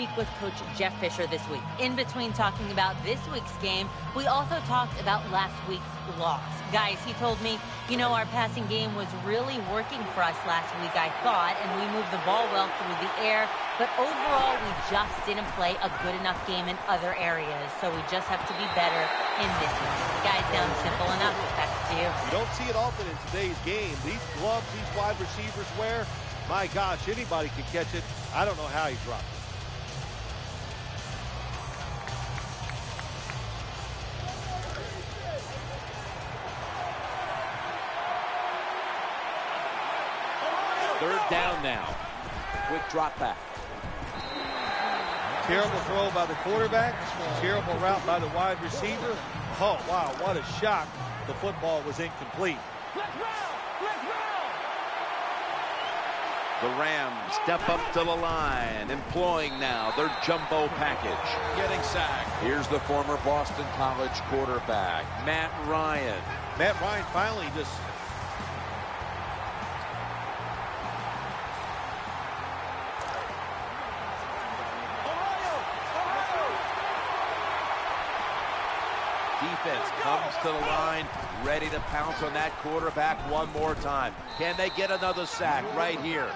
speak with Coach Jeff Fisher this week. In between talking about this week's game, we also talked about last week's loss. Guys, he told me, you know, our passing game was really working for us last week, I thought, and we moved the ball well through the air. But overall, we just didn't play a good enough game in other areas. So we just have to be better in this one. Guys, sounds simple enough. Back to you. You don't see it often in today's game. These gloves these wide receivers wear, my gosh, anybody can catch it. I don't know how he dropped it. Third down now. Quick drop back. Terrible throw by the quarterback. Terrible route by the wide receiver. Oh, wow, what a shock. The football was incomplete. The Rams step up to the line, employing now their jumbo package. Getting sacked. Here's the former Boston College quarterback, Matt Ryan. Matt Ryan finally just Defense comes to the line, ready to pounce on that quarterback one more time. Can they get another sack right here?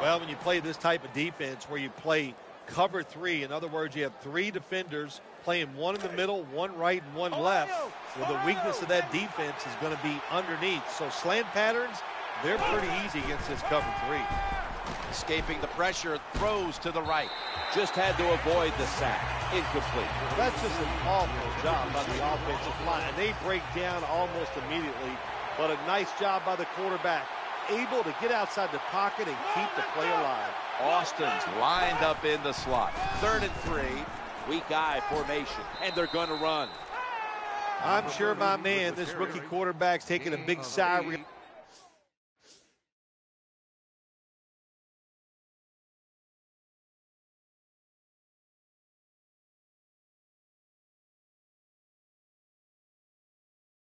Well, when you play this type of defense where you play cover three, in other words, you have three defenders playing one in the middle, one right, and one left. Well, the weakness of that defense is going to be underneath. So slant patterns, they're pretty easy against this cover three. Escaping the pressure, throws to the right. Just had to avoid the sack. Incomplete. That's just an awful job by the offensive line. And They break down almost immediately, but a nice job by the quarterback. Able to get outside the pocket and keep the play alive. Austin's lined up in the slot. Third and three. Weak I formation, and they're going to run. I'm sure my man, this rookie quarterback's taking a big sigh